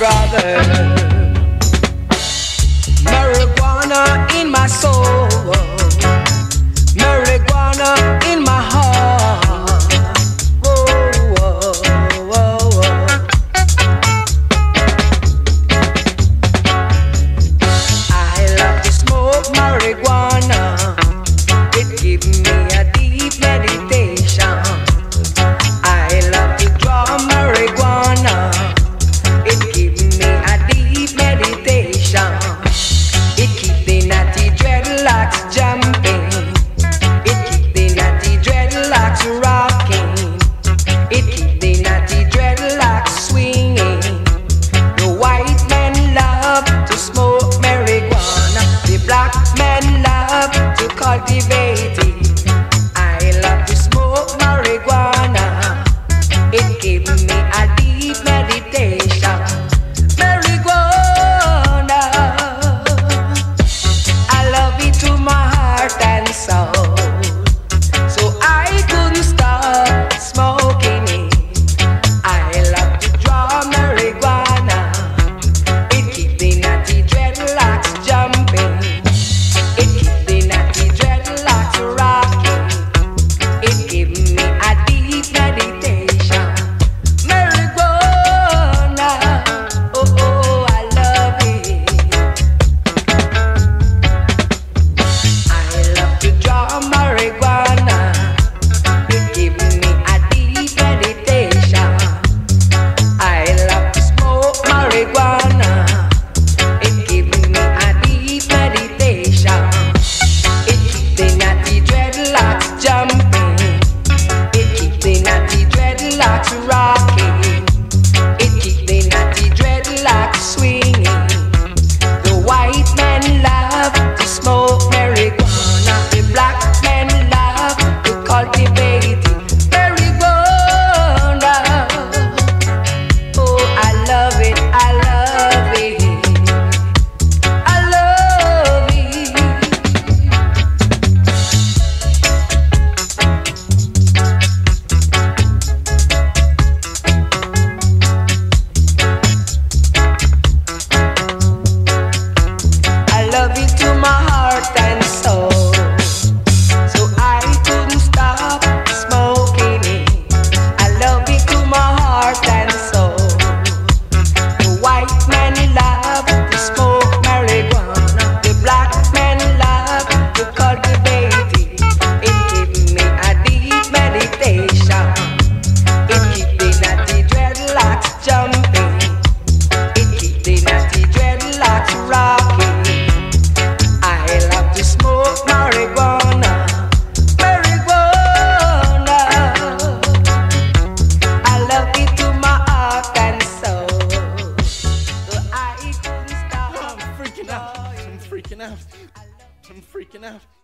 brother. heart and soul. out